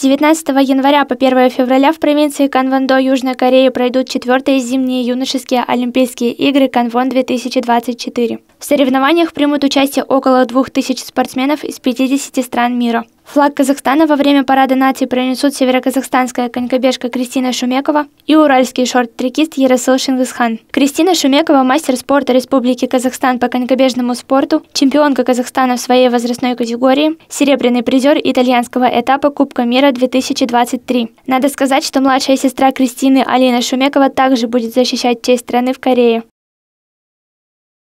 С 19 января по 1 февраля в провинции Канвондо Южной Кореи пройдут четвертые зимние юношеские Олимпийские игры Канвон-2024. В соревнованиях примут участие около 2000 спортсменов из 50 стран мира. Флаг Казахстана во время парада нации пронесут североказахстанская конькобежка Кристина Шумекова и уральский шорт-трекист Яросыл Шингисхан. Кристина Шумекова – мастер спорта Республики Казахстан по конькобежному спорту, чемпионка Казахстана в своей возрастной категории, серебряный призер итальянского этапа Кубка мира 2023. Надо сказать, что младшая сестра Кристины Алина Шумекова также будет защищать честь страны в Корее.